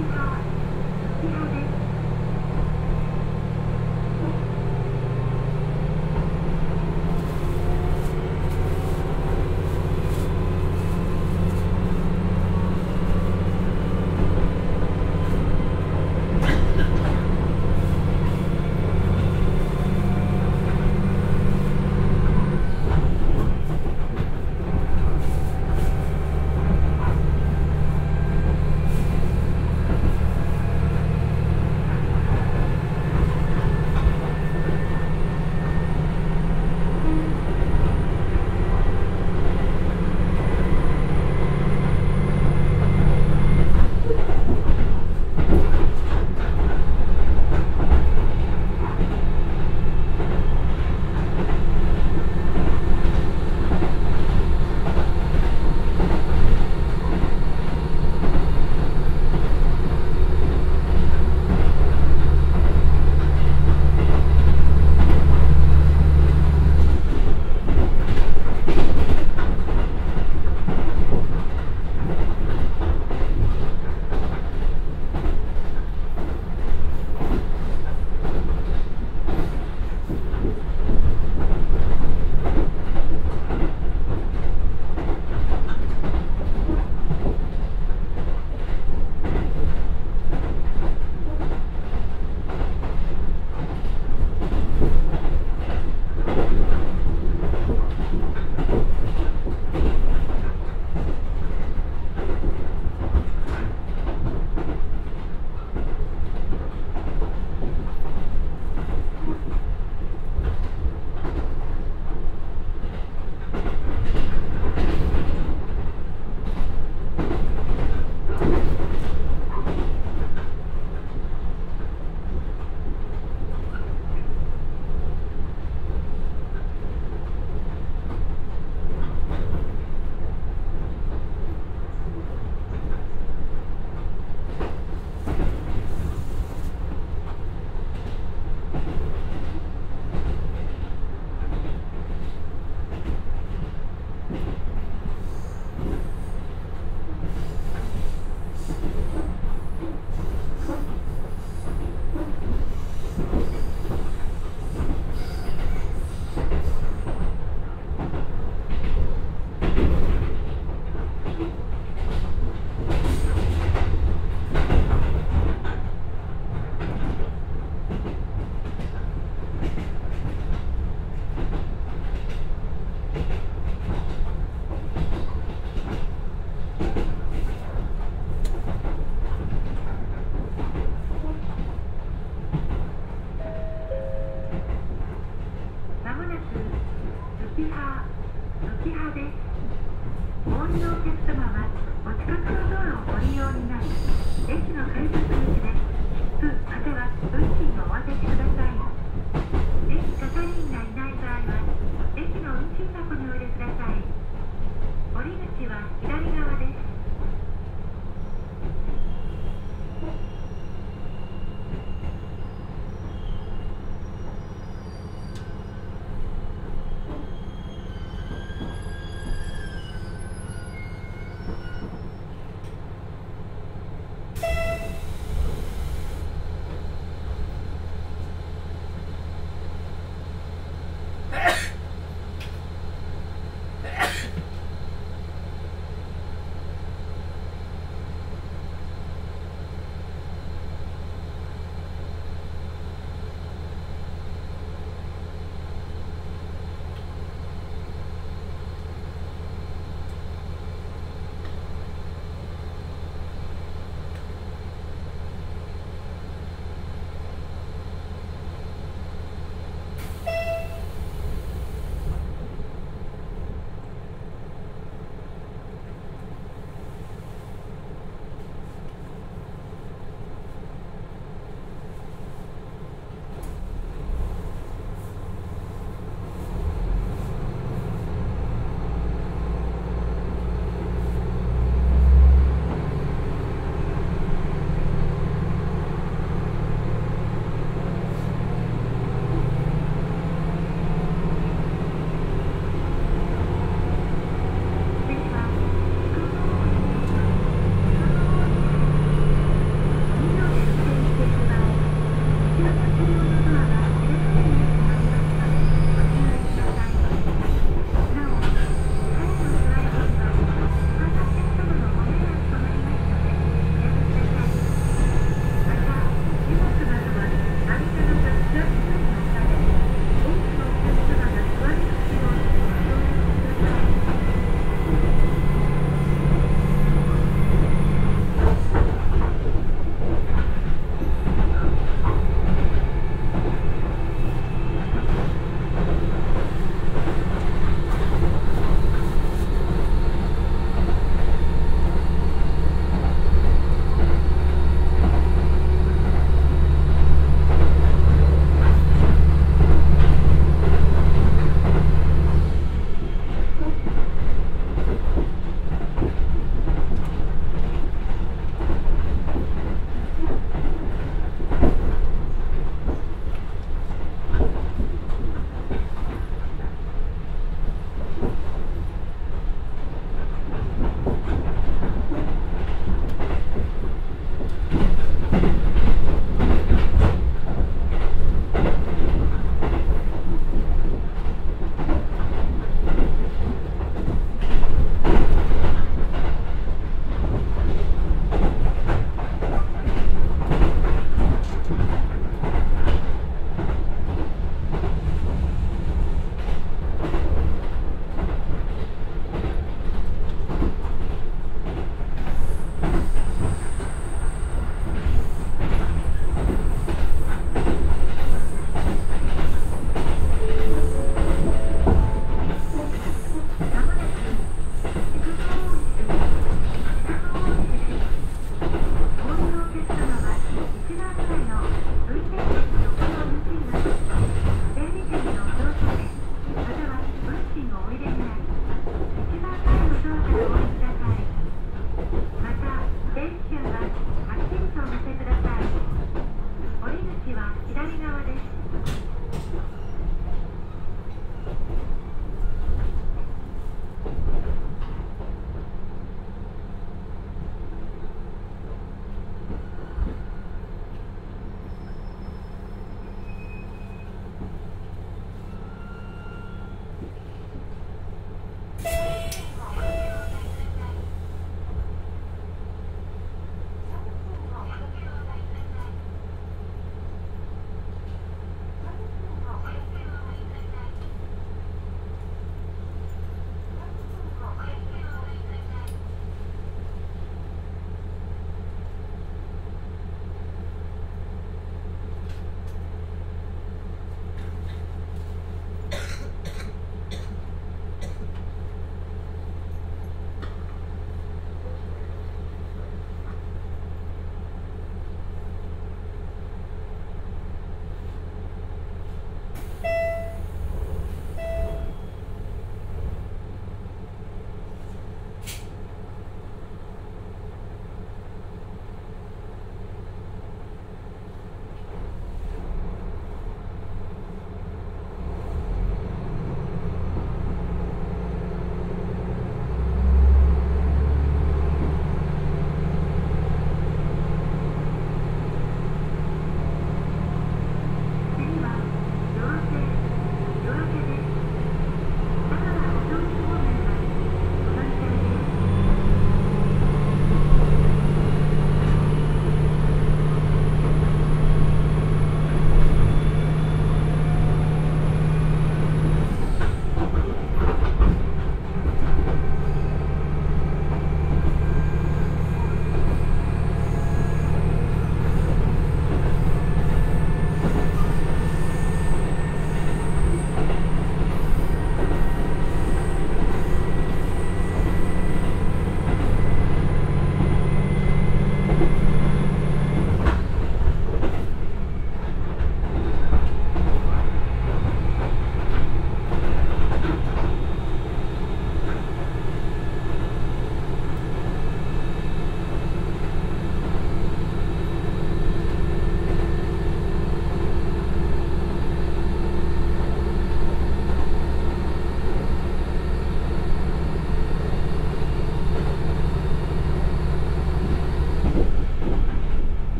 Do not. Do not.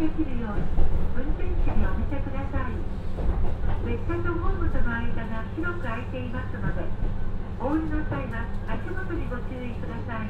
できるように運転手にお見せください。列車とホームとの間が広く空いていますのでお降りの際は足元にご注意ください。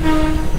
嗯